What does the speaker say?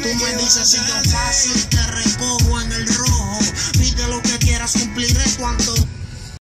Toma a decisão que eu faço,